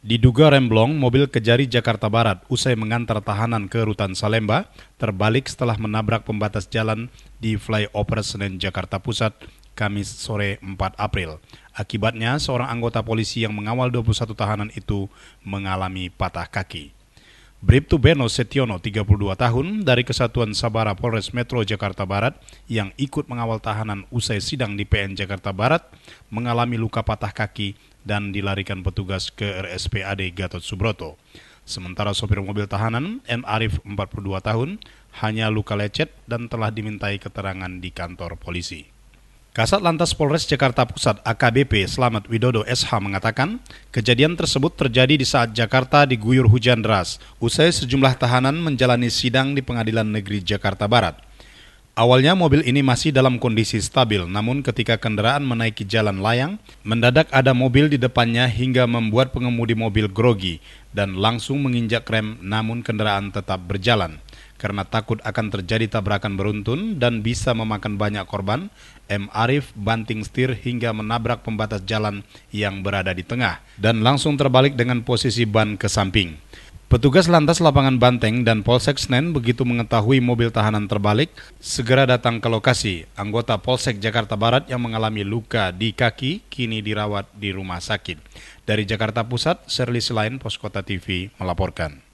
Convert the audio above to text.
Diduga remblong, mobil Kejari Jakarta Barat usai mengantar tahanan ke Rutan Salemba terbalik setelah menabrak pembatas jalan di flyover Senen Jakarta Pusat Kamis sore 4 April. Akibatnya, seorang anggota polisi yang mengawal 21 tahanan itu mengalami patah kaki. Bribtu Beno Setiono, 32 tahun, dari Kesatuan Sabara Polres Metro Jakarta Barat yang ikut mengawal tahanan usai sidang di PN Jakarta Barat, mengalami luka patah kaki dan dilarikan petugas ke RSPAD Gatot Subroto. Sementara sopir mobil tahanan, M. Arif, 42 tahun, hanya luka lecet dan telah dimintai keterangan di kantor polisi. Kasat Lantas Polres Jakarta Pusat AKBP Slamet Widodo SH mengatakan, kejadian tersebut terjadi di saat Jakarta diguyur hujan deras, usai sejumlah tahanan menjalani sidang di Pengadilan Negeri Jakarta Barat. Awalnya mobil ini masih dalam kondisi stabil, namun ketika kendaraan menaiki jalan layang, mendadak ada mobil di depannya hingga membuat pengemudi mobil grogi dan langsung menginjak rem namun kendaraan tetap berjalan. Karena takut akan terjadi tabrakan beruntun dan bisa memakan banyak korban, M. Arif banting setir hingga menabrak pembatas jalan yang berada di tengah dan langsung terbalik dengan posisi ban ke samping. Petugas lantas lapangan Banteng dan Polsek Senen begitu mengetahui mobil tahanan terbalik, segera datang ke lokasi. Anggota Polsek Jakarta Barat yang mengalami luka di kaki kini dirawat di rumah sakit. Dari Jakarta Pusat, Serli Selain Poskota TV melaporkan.